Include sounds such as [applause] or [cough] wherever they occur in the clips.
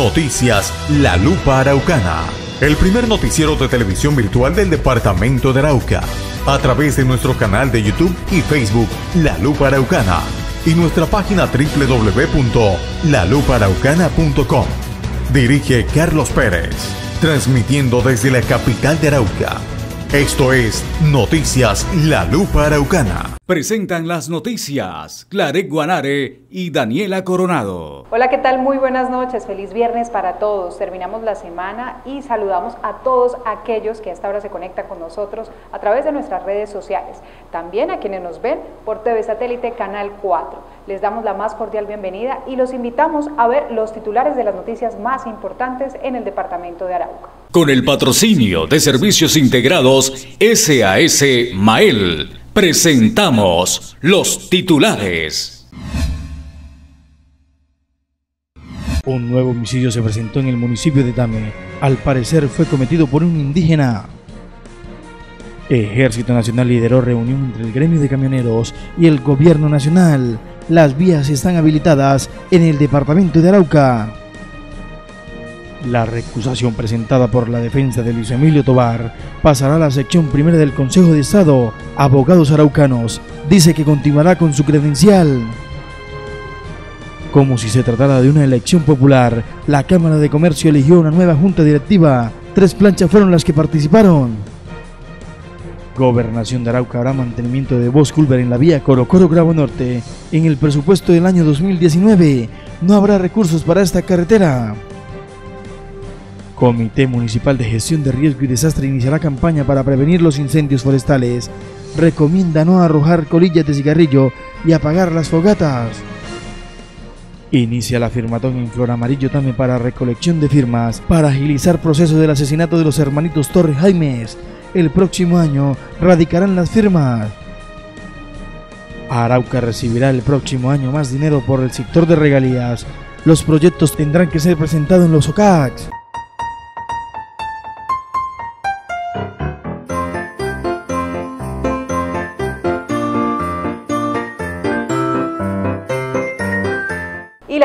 Noticias La Lupa Araucana, el primer noticiero de televisión virtual del departamento de Arauca, a través de nuestro canal de YouTube y Facebook La Lupa Araucana y nuestra página www.laluparaucana.com. Dirige Carlos Pérez, transmitiendo desde la capital de Arauca. Esto es Noticias La Lupa Araucana. Presentan las noticias Clarek Guanare y Daniela Coronado. Hola, ¿qué tal? Muy buenas noches. Feliz viernes para todos. Terminamos la semana y saludamos a todos aquellos que a esta hora se conectan con nosotros a través de nuestras redes sociales. También a quienes nos ven por TV Satélite Canal 4. Les damos la más cordial bienvenida y los invitamos a ver los titulares de las noticias más importantes en el departamento de Arauca. Con el patrocinio de Servicios Integrados SAS Mael, presentamos los titulares. Un nuevo homicidio se presentó en el municipio de Tame. Al parecer fue cometido por un indígena. Ejército Nacional lideró reunión entre el gremio de camioneros y el gobierno nacional. Las vías están habilitadas en el departamento de Arauca. La recusación presentada por la defensa de Luis Emilio Tobar pasará a la sección primera del Consejo de Estado. Abogados araucanos dice que continuará con su credencial. Como si se tratara de una elección popular, la Cámara de Comercio eligió una nueva junta directiva. Tres planchas fueron las que participaron. Gobernación de Arauca hará mantenimiento de Bos Culver en la vía Corocoro Grabo Norte. En el presupuesto del año 2019 no habrá recursos para esta carretera. Comité Municipal de Gestión de Riesgo y Desastre iniciará campaña para prevenir los incendios forestales. Recomienda no arrojar colillas de cigarrillo y apagar las fogatas. Inicia la firmatón en Flor Amarillo Tame para recolección de firmas para agilizar proceso del asesinato de los hermanitos Torres Jaimes. El próximo año radicarán las firmas. Arauca recibirá el próximo año más dinero por el sector de regalías. Los proyectos tendrán que ser presentados en los OCACs.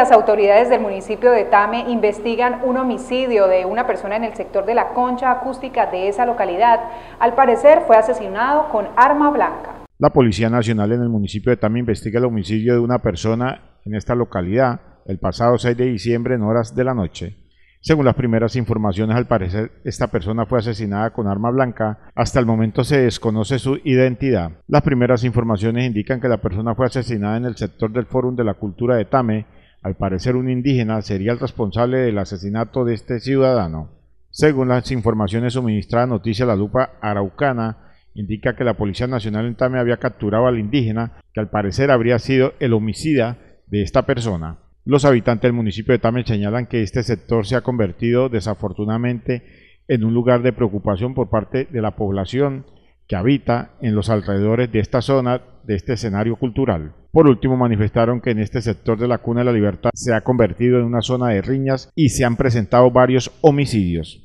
Las autoridades del municipio de Tame investigan un homicidio de una persona en el sector de la concha acústica de esa localidad. Al parecer fue asesinado con arma blanca. La Policía Nacional en el municipio de Tame investiga el homicidio de una persona en esta localidad el pasado 6 de diciembre en horas de la noche. Según las primeras informaciones, al parecer esta persona fue asesinada con arma blanca. Hasta el momento se desconoce su identidad. Las primeras informaciones indican que la persona fue asesinada en el sector del Fórum de la Cultura de Tame. Al parecer un indígena sería el responsable del asesinato de este ciudadano. Según las informaciones suministradas Noticia La Lupa Araucana, indica que la Policía Nacional en Tame había capturado al indígena, que al parecer habría sido el homicida de esta persona. Los habitantes del municipio de Tame señalan que este sector se ha convertido desafortunadamente en un lugar de preocupación por parte de la población que habita en los alrededores de esta zona, de este escenario cultural. Por último, manifestaron que en este sector de la Cuna de la Libertad se ha convertido en una zona de riñas y se han presentado varios homicidios.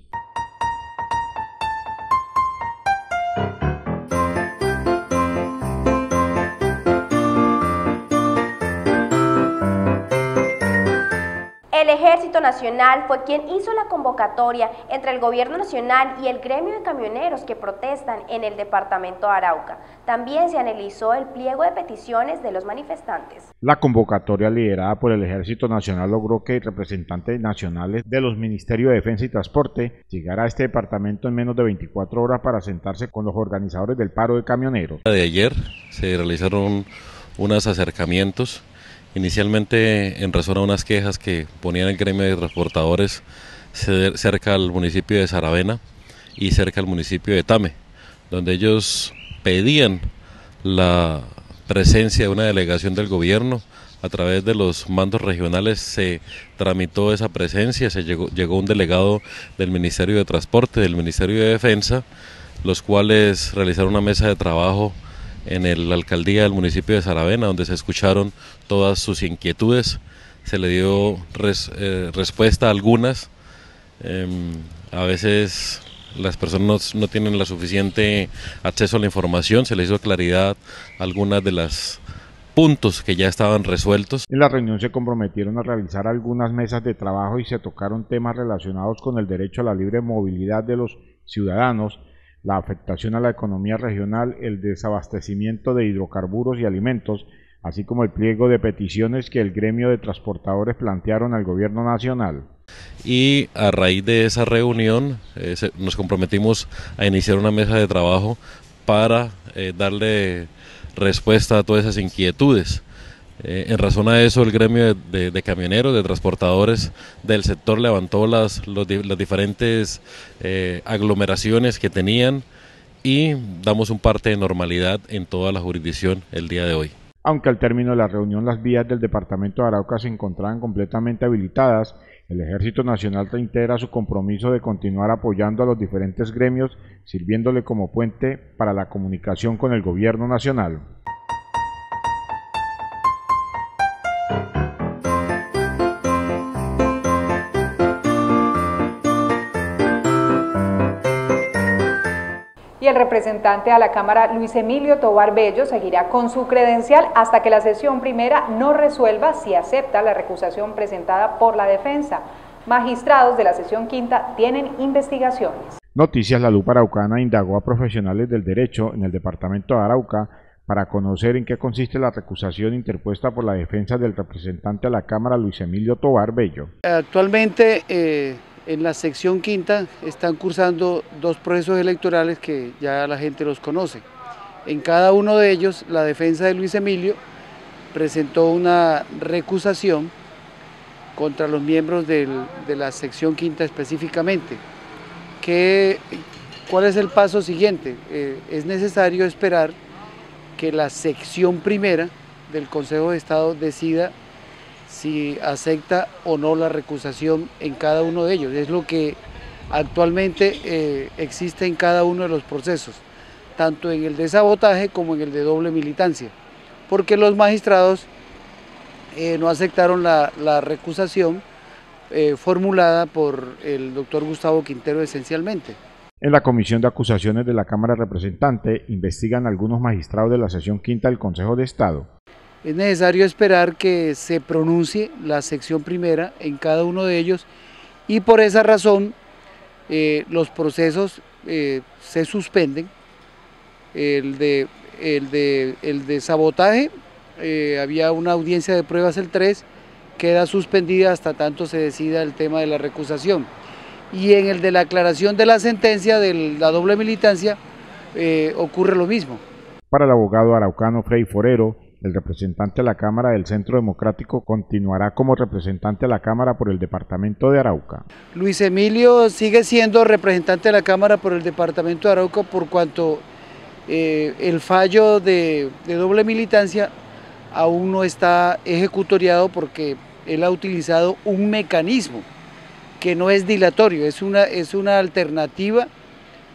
Nacional fue quien hizo la convocatoria entre el Gobierno Nacional y el gremio de camioneros que protestan en el departamento de Arauca. También se analizó el pliego de peticiones de los manifestantes. La convocatoria liderada por el Ejército Nacional logró que representantes nacionales de los Ministerios de Defensa y Transporte llegara a este departamento en menos de 24 horas para sentarse con los organizadores del paro de camioneros. De ayer se realizaron unos acercamientos inicialmente en razón a unas quejas que ponían el gremio de transportadores cerca al municipio de Saravena y cerca al municipio de Tame, donde ellos pedían la presencia de una delegación del gobierno. A través de los mandos regionales se tramitó esa presencia, se llegó, llegó un delegado del Ministerio de Transporte, del Ministerio de Defensa, los cuales realizaron una mesa de trabajo en la alcaldía del municipio de Saravena, donde se escucharon todas sus inquietudes, se le dio eh, respuesta a algunas. Em, a veces las personas no, tienen la suficiente acceso a la información, se les hizo claridad a algunas de las puntos que ya estaban resueltos. En la reunión se comprometieron a realizar algunas mesas de trabajo y se tocaron temas relacionados con el derecho a la libre movilidad de los ciudadanos, la afectación a la economía regional, el desabastecimiento de hidrocarburos y alimentos, así como el pliego de peticiones que el gremio de transportadores plantearon al gobierno nacional. Y a raíz de esa reunión nos comprometimos a iniciar una mesa de trabajo para eh, darle respuesta a todas esas inquietudes. Eh, en razón a eso, el gremio de, camioneros, de transportadores del sector levantó las, las diferentes aglomeraciones que tenían y damos un parte de normalidad en toda la jurisdicción el día de hoy. Aunque al término de la reunión las vías del departamento de Arauca se encontraban completamente habilitadas, el Ejército Nacional reitera su compromiso de continuar apoyando a los diferentes gremios, sirviéndole como puente para la comunicación con el Gobierno Nacional. El representante a la Cámara Luis Emilio Tobar Bello seguirá con su credencial hasta que la sesión primera no resuelva si acepta la recusación presentada por la defensa. Magistrados de la sesión quinta tienen investigaciones. Noticias La Lupa Araucana indagó a profesionales del derecho en el departamento de Arauca para conocer en qué consiste la recusación interpuesta por la defensa del representante a la Cámara Luis Emilio Tobar Bello. Actualmente eh, en la sección quinta están cursando dos procesos electorales que ya la gente los conoce. En cada uno de ellos, la defensa de Luis Emilio presentó una recusación contra los miembros de la sección quinta específicamente. ¿Cuál es el paso siguiente? Eh, es necesario esperar que la sección primera del Consejo de Estado decida si acepta o no la recusación en cada uno de ellos. Es lo que actualmente eh, existe en cada uno de los procesos, tanto en el de sabotaje como en el de doble militancia, porque los magistrados eh, no aceptaron la, recusación eh, formulada por el doctor Gustavo Quintero esencialmente. En la Comisión de Acusaciones de la Cámara Representante investigan algunos magistrados de la sesión quinta del Consejo de Estado es necesario esperar que se pronuncie la sección primera en cada uno de ellos y por esa razón eh, los procesos eh, se suspenden. El de, el de, el de sabotaje, eh, había una audiencia de pruebas el 3, queda suspendida hasta tanto se decida el tema de la recusación. Y en el de la aclaración de la sentencia de la doble militancia ocurre lo mismo. Para el abogado araucano Frei Forero, el representante a la Cámara del Centro Democrático continuará como representante a la Cámara por el Departamento de Arauca. Luis Emilio sigue siendo representante de la Cámara por el Departamento de Arauca por cuanto eh, el fallo de, doble militancia aún no está ejecutoriado porque él ha utilizado un mecanismo que no es dilatorio, es una, es una alternativa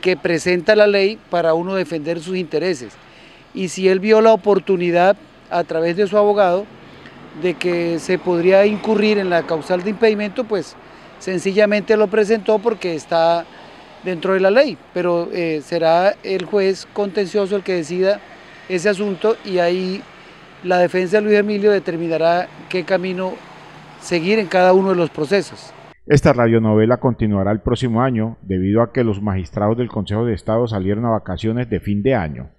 que presenta la ley para uno defender sus intereses. Y si él vio la oportunidad a través de su abogado de que se podría incurrir en la causal de impedimento, pues sencillamente lo presentó porque está dentro de la ley, pero eh, será el juez contencioso el que decida ese asunto y ahí la defensa de Luis Emilio determinará qué camino seguir en cada uno de los procesos. Esta radionovela continuará el próximo año debido a que los magistrados del Consejo de Estado salieron a vacaciones de fin de año.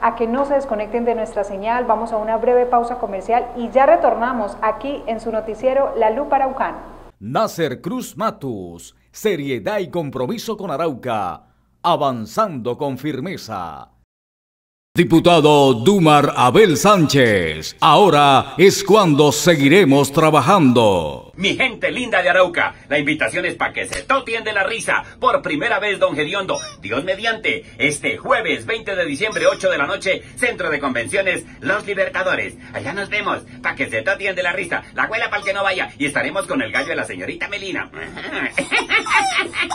A que no se desconecten de nuestra señal, vamos a una breve pausa comercial y ya retornamos aquí en su noticiero La Lupa Araucana. Nasser Cruz Matus, seriedad y compromiso con Arauca, avanzando con firmeza. Diputado Dumar Abel Sánchez, ahora es cuando seguiremos trabajando. Mi gente linda de Arauca, la invitación es para que se totien de la risa. Por primera vez, don Gediondo, Dios mediante, este jueves 20 de diciembre, 8 de la noche, Centro de Convenciones Los Libertadores. Allá nos vemos, para que se totien de la risa. La abuela para que no vaya, y estaremos con el gallo de la señorita Melina. [laughs]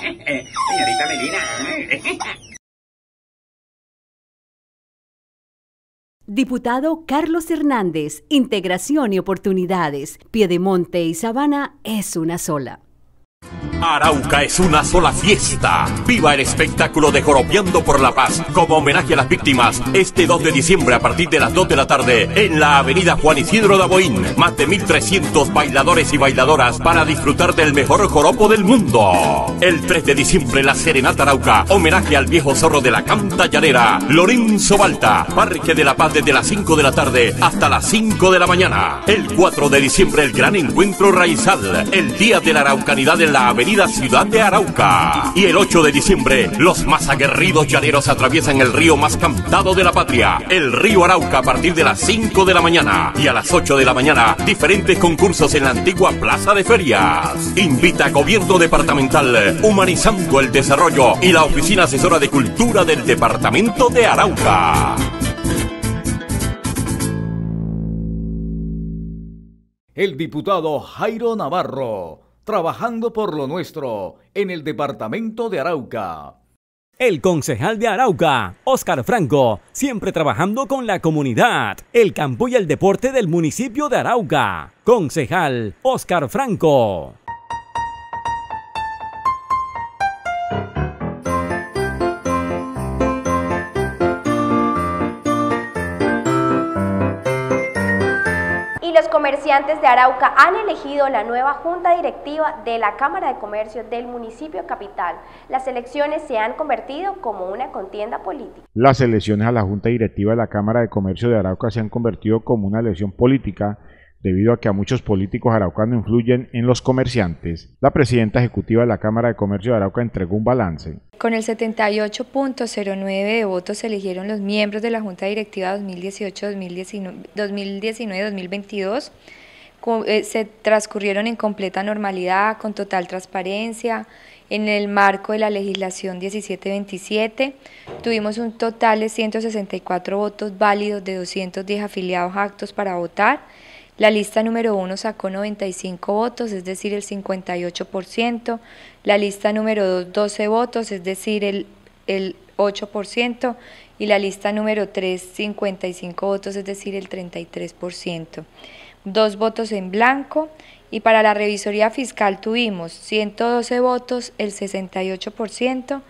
señorita Melina. [laughs] Diputado Carlos Hernández, Integración y Oportunidades. Piedemonte y Sabana es una sola. Arauca es una sola fiesta. Viva el espectáculo de Joropiando por la Paz como homenaje a las víctimas este 2 de diciembre a partir de las 2 de la tarde en la avenida Juan Isidro de Aboín. Más de 1300 bailadores y bailadoras para disfrutar del mejor joropo del mundo. El 3 de diciembre la Serenata Arauca, homenaje al viejo zorro de la Canta Llanera, Lorenzo Balta, Parque de la Paz desde las 5 de la tarde hasta las 5 de la mañana. El 4 de diciembre el gran encuentro raizal, el día de la araucanidad en la ciudad de Arauca. Y el 8 de diciembre, los más aguerridos llaneros atraviesan el río más cantado de la patria, el río Arauca, a partir de las 5 de la mañana. Y a las 8 de la mañana, diferentes concursos en la antigua Plaza de Ferias. Invita a Gobierno Departamental, humanizando el desarrollo y la Oficina Asesora de Cultura del Departamento de Arauca. El diputado Jairo Navarro trabajando por lo nuestro en el departamento de Arauca. El concejal de Arauca, Óscar Franco, siempre trabajando con la comunidad, el campo y el deporte del municipio de Arauca. Concejal Óscar Franco. Comerciantes de Arauca han elegido la nueva junta directiva de la Cámara de Comercio del municipio capital. Las elecciones se han convertido como una contienda política. Las elecciones a la junta directiva de la Cámara de Comercio de Arauca se han convertido como una elección política debido a que a muchos políticos araucanos influyen en los comerciantes. La presidenta ejecutiva de la Cámara de Comercio de Arauca entregó un balance. Con el 78.09 de votos se eligieron los miembros de la Junta Directiva 2018-2019-2022. Eh, se transcurrieron en completa normalidad, con total transparencia, en el marco de la legislación 1727. Tuvimos un total de 164 votos válidos de 210 afiliados actos para votar. La lista número 1 sacó 95 votos, es decir, el 58%. La lista número 2, 12 votos, es decir, el, el 8%. Y la lista número 3, 55 votos, es decir, el 33%. Dos votos en blanco. Y para la revisoría fiscal tuvimos 112 votos, el 68%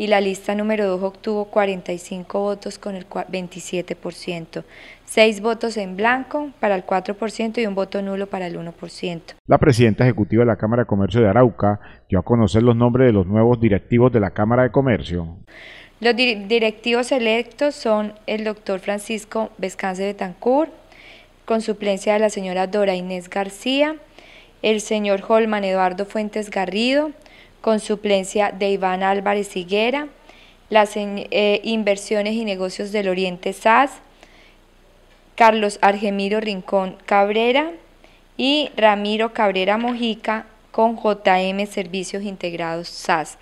y la lista número 2 obtuvo 45 votos con el 27%, 6 votos en blanco para el 4% y un voto nulo para el 1%. La presidenta ejecutiva de la Cámara de Comercio de Arauca dio a conocer los nombres de los nuevos directivos de la Cámara de Comercio. Los directivos electos son el doctor Francisco Vescance Betancourt, con suplencia de la señora Dora Inés García, el señor Holman Eduardo Fuentes Garrido, con suplencia de Iván Álvarez Higuera, las eh, inversiones y negocios del Oriente SAS, Carlos Argemiro Rincón Cabrera y Ramiro Cabrera Mojica con JM Servicios Integrados SAS.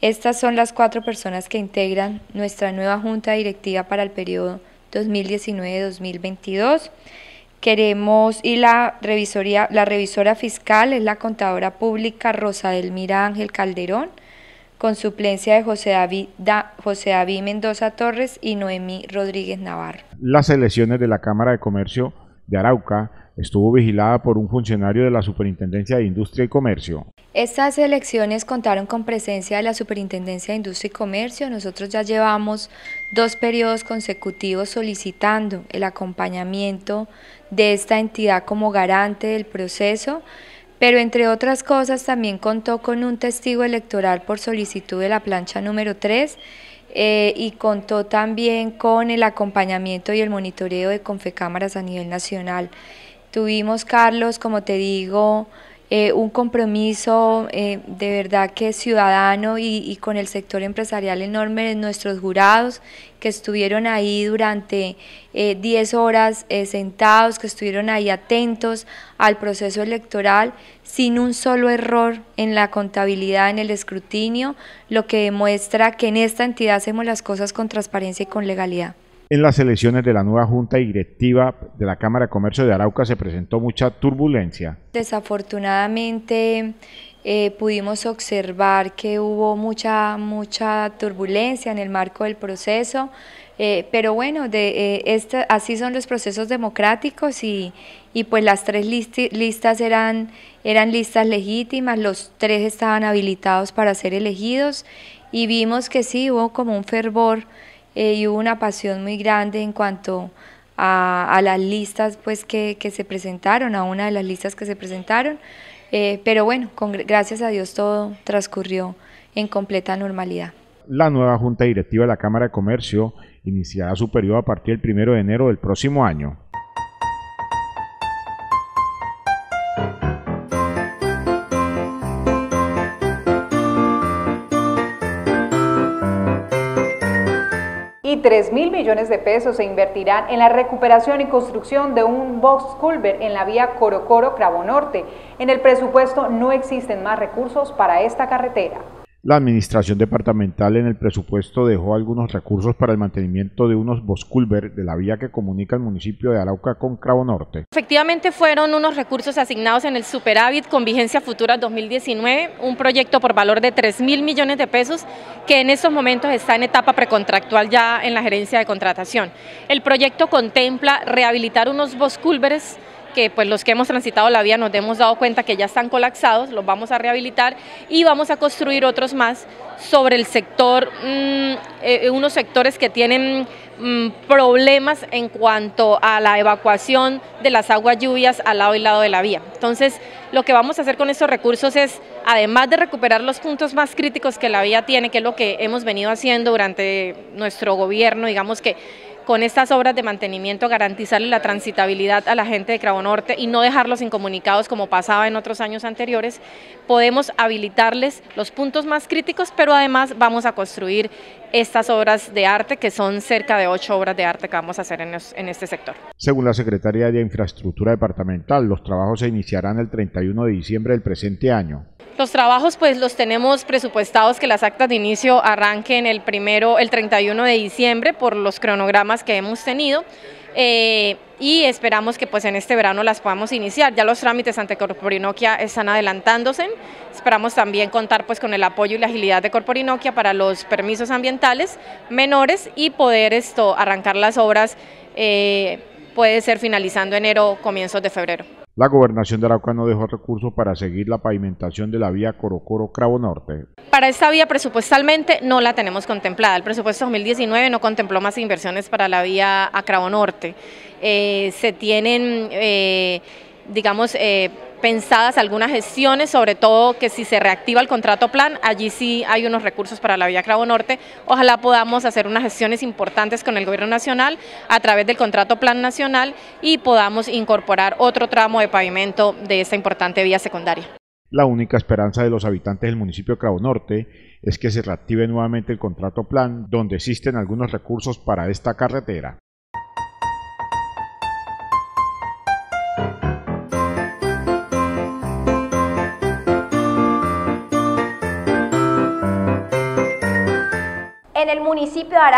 Estas son las cuatro personas que integran nuestra nueva junta directiva para el periodo 2019-2022. Queremos, y la revisoría, la revisora fiscal es la contadora pública Rosa Delmira Ángel Calderón, con suplencia de José David, José David Mendoza Torres y Noemí Rodríguez Navarro. Las elecciones de la Cámara de Comercio de Arauca estuvo vigilada por un funcionario de la Superintendencia de Industria y Comercio. Estas elecciones contaron con presencia de la Superintendencia de Industria y Comercio. Nosotros ya llevamos dos periodos consecutivos solicitando el acompañamiento de esta entidad como garante del proceso, pero entre otras cosas también contó con un testigo electoral por solicitud de la plancha número 3 eh, y contó también con el acompañamiento y el monitoreo de confecámaras a nivel nacional. Tuvimos, Carlos, como te digo, eh, un compromiso eh, de verdad que ciudadano y, con el sector empresarial enorme de nuestros jurados que estuvieron ahí durante 10 eh, horas sentados, que estuvieron ahí atentos al proceso electoral sin un solo error en la contabilidad, en el escrutinio, lo que demuestra que en esta entidad hacemos las cosas con transparencia y con legalidad. En las elecciones de la nueva Junta Directiva de la Cámara de Comercio de Arauca se presentó mucha turbulencia. Desafortunadamente, eh, pudimos observar que hubo mucha, mucha turbulencia en el marco del proceso, eh, pero bueno, de, eh, así son los procesos democráticos y, y pues las tres listas eran, eran listas legítimas, los tres estaban habilitados para ser elegidos y vimos que sí, hubo como un fervor y hubo una pasión muy grande en cuanto a, a las listas pues que, que se presentaron, a una de las listas que se presentaron. Eh, pero bueno, con, gracias a Dios todo transcurrió en completa normalidad. La nueva Junta Directiva de la Cámara de Comercio iniciará su periodo a partir del 1 de enero del próximo año. Y 3 mil millones de pesos se invertirán en la recuperación y construcción de un box culver en la vía Corocoro Cravo Norte. En el presupuesto no existen más recursos para esta carretera. La administración departamental en el presupuesto dejó algunos recursos para el mantenimiento de unos bosculver de la vía que comunica el municipio de Arauca con Cravo Norte. Efectivamente fueron unos recursos asignados en el superávit con vigencia futura 2019, un proyecto por valor de 3 mil millones de pesos que en estos momentos está en etapa precontractual ya en la gerencia de contratación. El proyecto contempla rehabilitar unos bosculveres que pues los que hemos transitado la vía nos hemos dado cuenta que ya están colapsados, los vamos a rehabilitar y vamos a construir otros más sobre el sector, mm, eh, unos sectores que tienen mm, problemas en cuanto a la evacuación de las aguas lluvias al lado y lado de la vía. Entonces, lo que vamos a hacer con estos recursos es, además de recuperar los puntos más críticos que la vía tiene, que es lo que hemos venido haciendo durante nuestro gobierno, digamos que con estas obras de mantenimiento garantizarle la transitabilidad a la gente de Cravo Norte y no dejarlos incomunicados como pasaba en otros años anteriores, podemos habilitarles los puntos más críticos, pero además vamos a construir estas obras de arte, que son cerca de ocho obras de arte que vamos a hacer en, en este sector. Según la Secretaría de Infraestructura Departamental, los trabajos se iniciarán el 31 de diciembre del presente año. Los trabajos pues los tenemos presupuestados que las actas de inicio arranquen el primero, el 31 de diciembre por los cronogramas que hemos tenido. Eh, y esperamos que pues en este verano las podamos iniciar. Ya los trámites ante Corporinoquia están adelantándose. Esperamos también contar pues con el apoyo y la agilidad de Corporinoquia para los permisos ambientales menores y poder esto arrancar las obras eh, puede ser finalizando enero, comienzos de febrero. La gobernación de Arauca no dejó recursos para seguir la pavimentación de la vía Corocoro-Cravo Norte. Para esta vía presupuestalmente no la tenemos contemplada. El presupuesto 2019 no contempló más inversiones para la vía a Cravo Norte. Eh, se tienen, eh, digamos, eh, pensadas algunas gestiones, sobre todo que si se reactiva el contrato plan, allí sí hay unos recursos para la vía Cravo Norte. Ojalá podamos hacer unas gestiones importantes con el gobierno nacional a través del contrato plan nacional y podamos incorporar otro tramo de pavimento de esta importante vía secundaria. La única esperanza de los habitantes del municipio de Cravo Norte es que se reactive nuevamente el contrato plan, donde existen algunos recursos para esta carretera.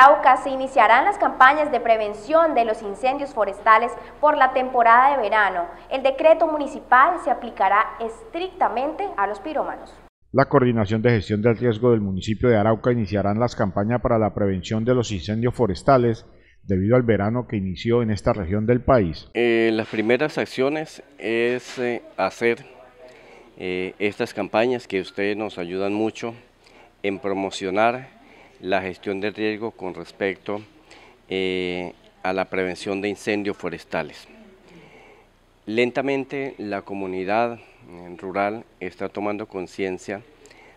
Arauca se iniciarán las campañas de prevención de los incendios forestales por la temporada de verano. El decreto municipal se aplicará estrictamente a los pirómanos. La Coordinación de Gestión del Riesgo del municipio de Arauca iniciarán las campañas para la prevención de los incendios forestales debido al verano que inició en esta región del país. Eh, las primeras acciones es eh, hacer eh, estas campañas que ustedes nos ayudan mucho en promocionar la gestión de riesgo con respecto eh, a la prevención de incendios forestales. Lentamente la comunidad eh, rural está tomando conciencia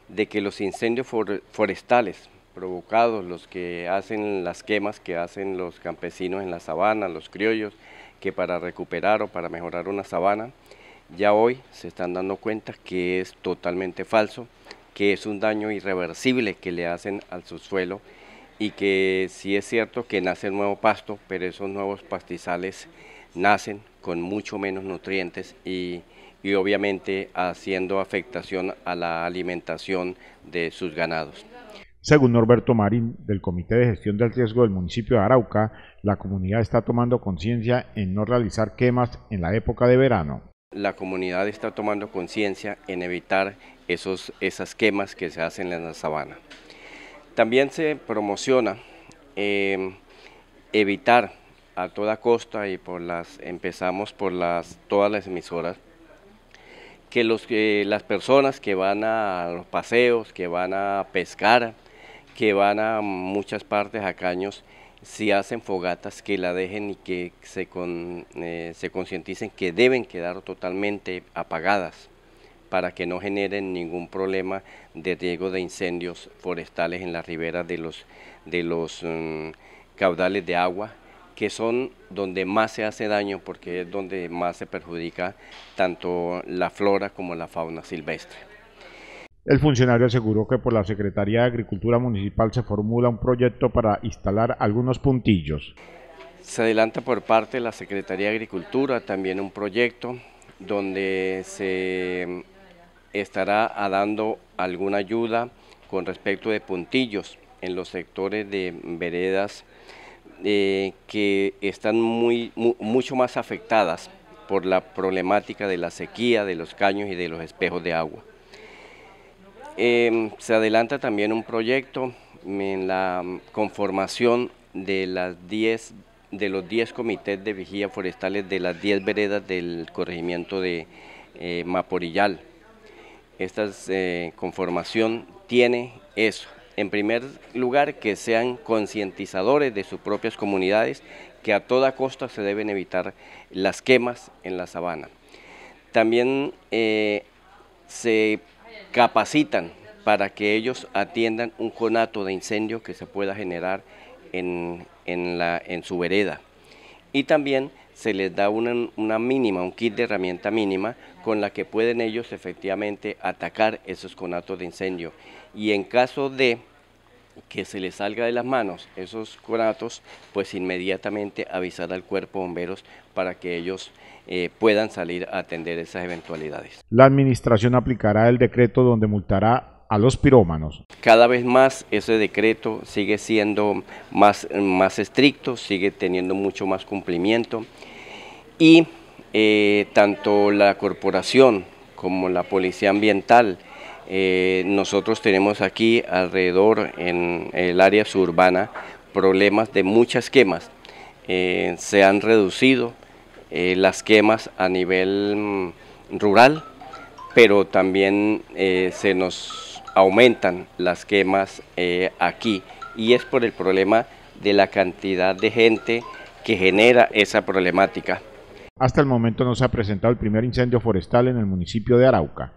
de que los incendios forestales provocados, los que hacen las quemas que hacen los campesinos en la sabana, los criollos, que para recuperar o para mejorar una sabana, ya hoy se están dando cuenta que es totalmente falso, que es un daño irreversible que le hacen al subsuelo y que sí es cierto que nace el nuevo pasto, pero esos nuevos pastizales nacen con mucho menos nutrientes y, y obviamente haciendo afectación a la alimentación de sus ganados. Según Norberto Marín, del Comité de Gestión del Riesgo del municipio de Arauca, la comunidad está tomando conciencia en no realizar quemas en la época de verano la comunidad está tomando conciencia en evitar esos, esas quemas que se hacen en la sabana. También se promociona em, evitar a toda costa y por las empezamos por las todas las emisoras que los las personas que van a los paseos, que van a pescar, que van a muchas partes a caños, si hacen fogatas que la dejen y que se, eh, se concienticen que deben quedar totalmente apagadas para que no generen ningún problema de riesgo de incendios forestales en la ribera de los, de los mm, caudales de agua que son donde más se hace daño porque es donde más se perjudica tanto la flora como la fauna silvestre. El funcionario aseguró que por la Secretaría de Agricultura Municipal se formula un proyecto para instalar algunos puntillos. Se adelanta por parte de la Secretaría de Agricultura también un proyecto donde se estará dando alguna ayuda con respecto de puntillos en los sectores de veredas eh, que están muy, mucho más afectadas por la problemática de la sequía, de los caños y de los espejos de agua. Em, se adelanta también un proyecto en la conformación de, las 10, de los 10 comités de vigía forestales de las 10 veredas del corregimiento de eh, Maporillal. Esta eh, conformación tiene eso. En primer lugar, que sean concientizadores de sus propias comunidades, que a toda costa se deben evitar las quemas en la sabana. También eh, se capacitan para que ellos atiendan un conato de incendio que se pueda generar en, su vereda. Y también se les da una, mínima, un kit de herramienta mínima con la que pueden ellos efectivamente atacar esos conatos de incendio. Y en caso de que se les salga de las manos esos conatos, pues inmediatamente avisar al cuerpo bomberos para que ellos eh, puedan salir a atender esas eventualidades. La administración aplicará el decreto donde multará a los pirómanos. Cada vez más ese decreto sigue siendo más, más estricto, sigue teniendo mucho más cumplimiento y eh, tanto la corporación como la policía ambiental, eh, nosotros tenemos aquí alrededor en el área suburbana problemas de muchas quemas. se han reducido eh, las quemas a nivel mm, rural, pero también eh, se nos aumentan las quemas eh, aquí y es por el problema de la cantidad de gente que genera esa problemática. Hasta el momento no se ha presentado el primer incendio forestal en el municipio de Arauca.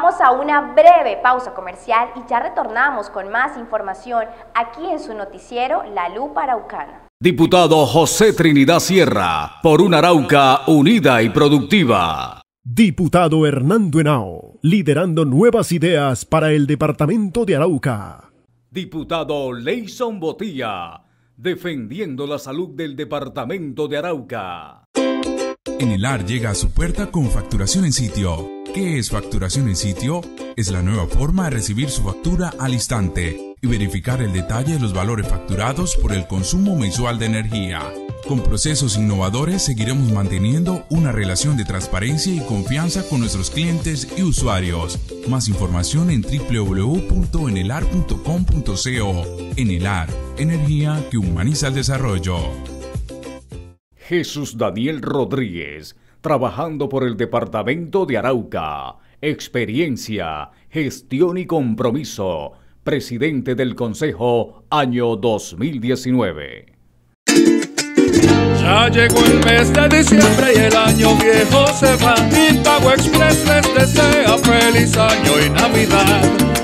Vamos a una breve pausa comercial y ya retornamos con más información aquí en su noticiero La Lupa Araucana. Diputado José Trinidad Sierra, por una Arauca unida y productiva. Diputado Hernando Henao, liderando nuevas ideas para el departamento de Arauca. Diputado Leison Botilla, defendiendo la salud del departamento de Arauca. En el AR llega a su puerta con facturación en sitio ¿Qué es facturación en sitio? Es la nueva forma de recibir su factura al instante y verificar el detalle de los valores facturados por el consumo mensual de energía. Con procesos innovadores seguiremos manteniendo una relación de transparencia y confianza con nuestros clientes y usuarios. Más información en www.enelar.com.co. Enelar, energía que humaniza el desarrollo. Jesús Daniel Rodríguez trabajando por el departamento de Arauca. Experiencia, gestión y compromiso. Presidente del Consejo, año 2019. Ya llegó el mes de diciembre y el año viejo se va. Y Pago Express les desea feliz año y Navidad.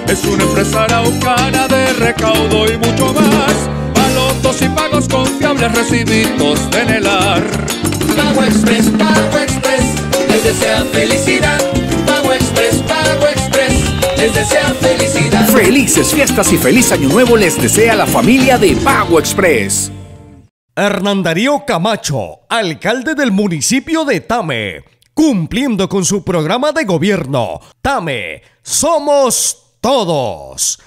Es una empresa araucana de recaudo y mucho más. Palotos y pagos confiables recibidos de Nelar. Pago Express, Pago Express, les desea felicidad. Pago Express, Pago Express, les desea felicidad. Felices fiestas y feliz año nuevo les desea la familia de Pago Express. Hernandarío Camacho, alcalde del municipio de Tame, cumpliendo con su programa de gobierno. Tame, somos todos.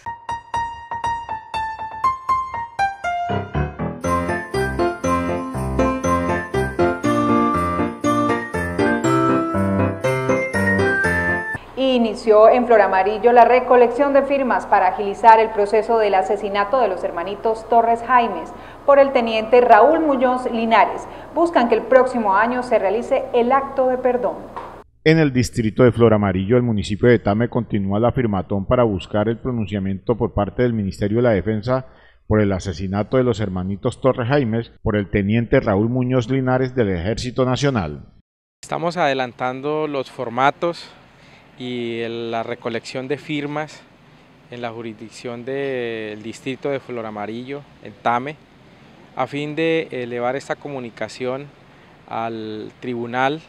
Inició en Flor Amarillo la recolección de firmas para agilizar el proceso del asesinato de los hermanitos Torres Jaimes por el teniente Raúl Muñoz Linares. Buscan que el próximo año se realice el acto de perdón. En el distrito de Flor Amarillo, el municipio de Tame continúa la firmatón para buscar el pronunciamiento por parte del Ministerio de la Defensa por el asesinato de los hermanitos Torres Jaimes por el teniente Raúl Muñoz Linares del Ejército Nacional. Estamos adelantando los formatos y la recolección de firmas en la jurisdicción del distrito de Flor Amarillo, en Tame, a fin de elevar esta comunicación al tribunal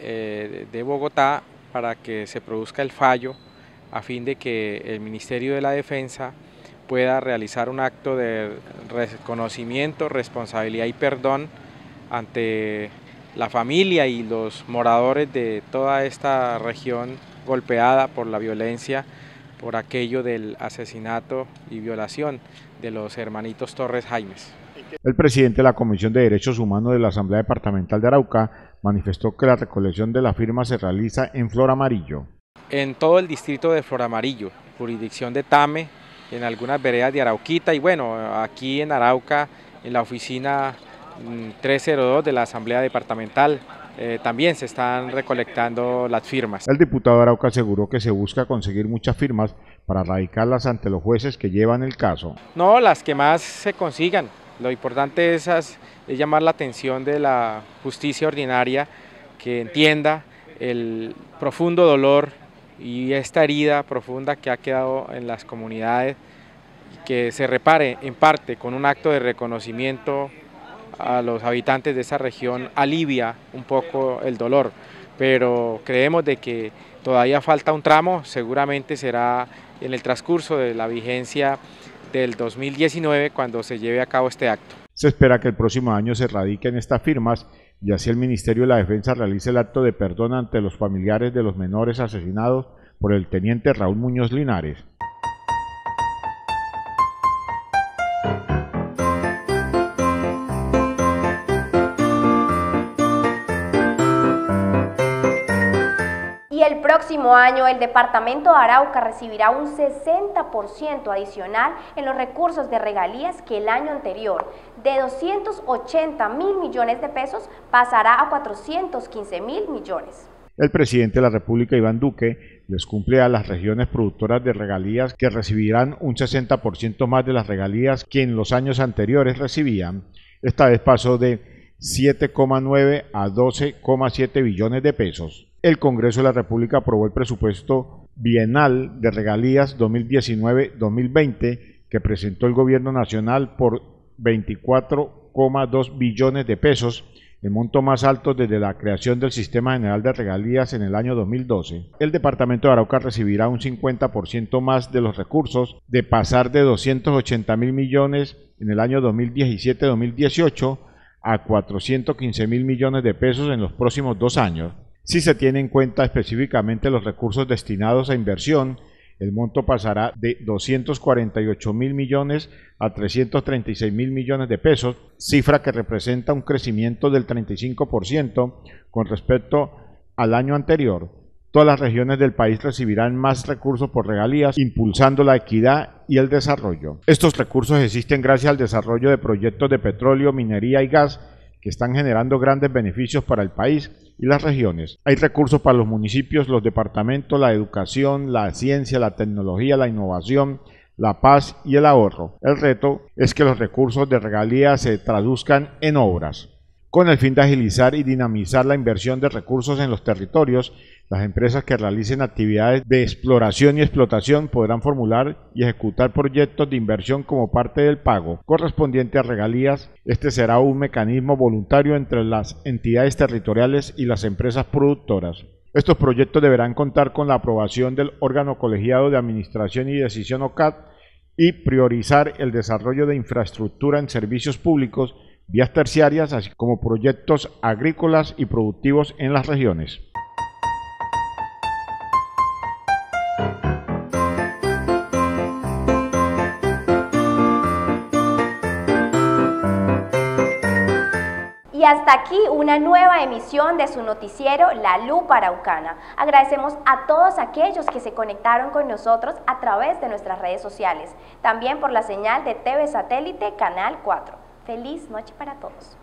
eh, de Bogotá para que se produzca el fallo a fin de que el Ministerio de la Defensa pueda realizar un acto de reconocimiento, responsabilidad y perdón ante la familia y los moradores de toda esta región golpeada por la violencia, por aquello del asesinato y violación de los hermanitos Torres Jaimes. El presidente de la Comisión de Derechos Humanos de la Asamblea Departamental de Arauca manifestó que la recolección de la firma se realiza en Flor Amarillo. En todo el distrito de Flor Amarillo, jurisdicción de Tame, en algunas veredas de Arauquita y bueno, aquí en Arauca, en la oficina 302 mm, de la Asamblea Departamental, eh, también se están recolectando las firmas. El diputado Arauca aseguró que se busca conseguir muchas firmas para radicarlas ante los jueces que llevan el caso. No, las que más se consigan. Lo importante es es llamar la atención de la justicia ordinaria que entienda el profundo dolor y esta herida profunda que ha quedado en las comunidades, que se repare en parte con un acto de reconocimiento a los habitantes de esa región, alivia un poco el dolor, pero creemos de que todavía falta un tramo, seguramente será en el transcurso de la vigencia del 2019 cuando se lleve a cabo este acto. Se espera que el próximo año se radiquen estas firmas y así el Ministerio de la Defensa realice el acto de perdón ante los familiares de los menores asesinados por el teniente Raúl Muñoz Linares. Próximo año el departamento de Arauca recibirá un 60% adicional en los recursos de regalías que el año anterior. De 280 mil millones de pesos pasará a 415 mil millones. El presidente de la República, Iván Duque, les cumple a las regiones productoras de regalías que recibirán un 60% más de las regalías que en los años anteriores recibían. Esta vez pasó de 7,9 a 12,7 billones de pesos el Congreso de la República aprobó el presupuesto bienal de regalías 2019-2020 que presentó el Gobierno Nacional por 24,2 billones de pesos, el monto más alto desde la creación del Sistema General de Regalías en el año 2012. El Departamento de Arauca recibirá un 50% más de los recursos, de pasar de 280 mil millones en el año 2017-2018 a 415 mil millones de pesos en los próximos dos años. Si se tiene en cuenta específicamente los recursos destinados a inversión, el monto pasará de 248 mil millones a 336 mil millones de pesos, cifra que representa un crecimiento del 35% con respecto al año anterior. Todas las regiones del país recibirán más recursos por regalías, impulsando la equidad y el desarrollo. Estos recursos existen gracias al desarrollo de proyectos de petróleo, minería y gas que están generando grandes beneficios para el país y las regiones. Hay recursos para los municipios, los departamentos, la educación, la ciencia, la tecnología, la innovación, la paz y el ahorro. El reto es que los recursos de regalía se traduzcan en obras. Con el fin de agilizar y dinamizar la inversión de recursos en los territorios, las empresas que realicen actividades de exploración y explotación podrán formular y ejecutar proyectos de inversión como parte del pago correspondiente a regalías. Este será un mecanismo voluntario entre las entidades territoriales y las empresas productoras. Estos proyectos deberán contar con la aprobación del órgano colegiado de administración y decisión OCAD y priorizar el desarrollo de infraestructura en servicios públicos, vías terciarias, así como proyectos agrícolas y productivos en las regiones. y hasta aquí una nueva emisión de su noticiero La Lupa Araucana. Agradecemos a todos aquellos que se conectaron con nosotros a través de nuestras redes sociales, también por la señal de TV Satélite Canal 4. Feliz noche para todos.